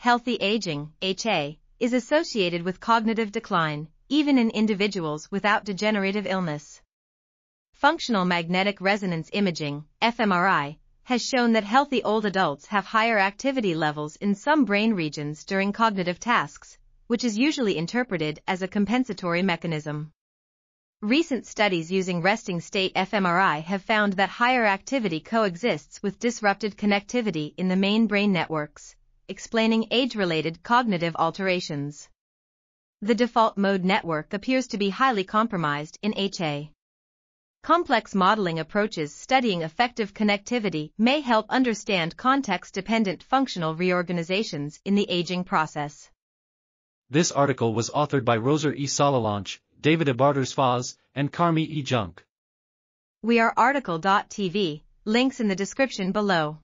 healthy aging, HA, is associated with cognitive decline, even in individuals without degenerative illness. Functional magnetic resonance imaging, fMRI, has shown that healthy old adults have higher activity levels in some brain regions during cognitive tasks, which is usually interpreted as a compensatory mechanism. Recent studies using resting state fMRI have found that higher activity coexists with disrupted connectivity in the main brain networks, explaining age-related cognitive alterations. The default mode network appears to be highly compromised in HA. Complex modeling approaches studying effective connectivity may help understand context-dependent functional reorganizations in the aging process. This article was authored by Roser E. Sala-Llonch, David Abarters Faz, and Carme E. Junque. We are RTCL.TV, links in the description below.